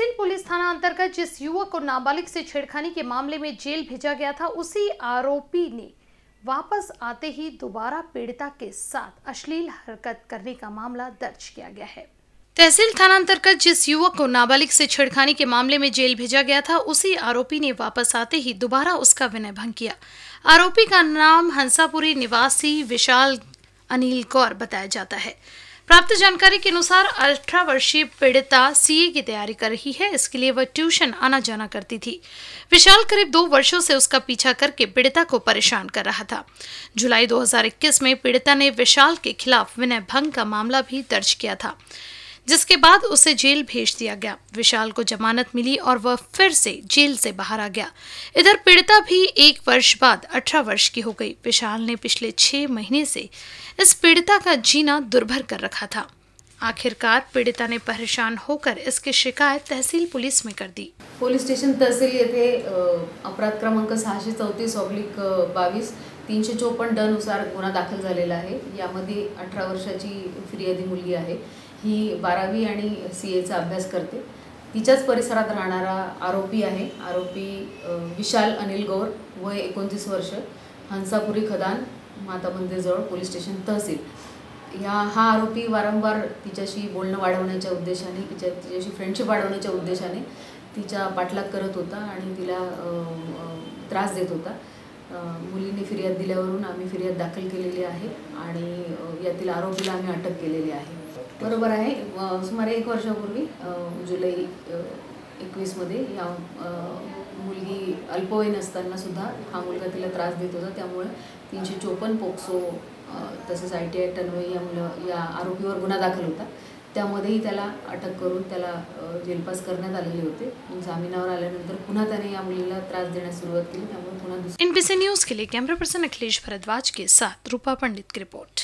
थाना अंतर्गत जिस युवक को नाबालिग से छेड़खानी के मामले में जेल भेजा गया था, उसी आरोपी ने वापस आते ही दोबारा पीड़िता के साथ अश्लील हरकत करने का मामला दर्ज किया गया है। तहसील थाना अंतर्गत जिस युवक को नाबालिग से छेड़खानी के मामले में जेल भेजा गया था, उसी आरोपी ने वापस आते ही दोबारा उसका विनय भंग किया। आरोपी का नाम हंसापुरी निवासी विशाल अनिल कौर बताया जाता है। प्राप्त जानकारी के अनुसार अठारह वर्षीय पीड़िता सीए की तैयारी कर रही है। इसके लिए वह ट्यूशन आना जाना करती थी। विशाल करीब दो वर्षों से उसका पीछा करके पीड़िता को परेशान कर रहा था। जुलाई 2021 में पीड़िता ने विशाल के खिलाफ विनय भंग का मामला भी दर्ज किया था। जिसके बाद उसे जेल भेज दिया गया। विशाल को जमानत मिली और वह फिर से जेल से बाहर आ गया। इधर पीड़िता भी एक वर्ष बाद अठारह वर्ष की हो गई। विशाल ने पिछले छह महीने से इस पीड़िता का जीना दुर्भर कर रखा था। आखिरकार पीड़िता ने परेशान होकर इसकी शिकायत तहसील पुलिस में कर दी। पोलीस स्टेशन तहसील येथे अपराध क्रमांक सहाशे चौतीस ऑब्लिक बावीस तीनशे चोपन्न डनुसार गुन्हा दाखल झालेला आहे. यामध्ये अठरा वर्षाची फिर्यादी मुलगी आहे. ही बारावी आणि सी एचा अभ्यास करते. तिच्याच परिसरात राहणारा आरोपी आहे. आरोपी विशाल अनिल गौर वय एकोणतीस वर्ष हंसापुरी खदान माता मंदिरजवळ पोलीस स्टेशन तहसील. ह्या हा आरोपी वारंवार तिच्याशी बोलणं वाढवण्याच्या उद्देशाने तिच्या तिच्याशी फ्रेंडशिप वाढवण्याच्या उद्देशाने तिच्या पाठलाग करत होता आणि तिला त्रास देत होता. मुलीने फिर्याद दिल्यावरून आम्ही फिर्याद दाखल केलेली आहे आणि यातील आरोपीला आम्ही अटक केलेली आहे. बरोबर आहे? सुमारे एक वर्षापूर्वी जुलै एकवीसमध्ये या मुलगी अल्पवयीन असतानासुद्धा हा मुलगा तिला त्रास देत होता. त्यामुळे तीनशे चोपन्न पोक्सो तसंच आय टी आय टनवे या मुलं या आरोपीवर गुन्हा दाखल होता. त्यामध्येही त्याला अटक करून त्याला जेलपास करण्यात आलेले होते. जामिनावर आल्यानंतर पुन्हा त्याने या मुलीला त्रास देण्यास सुरुवात केली. त्यामुळे पुन्हा एनबीसी न्यूज के लिए कैमरा पर्सन अखिलेश भरद्वाज के साथ रूपा पंडित की रिपोर्ट.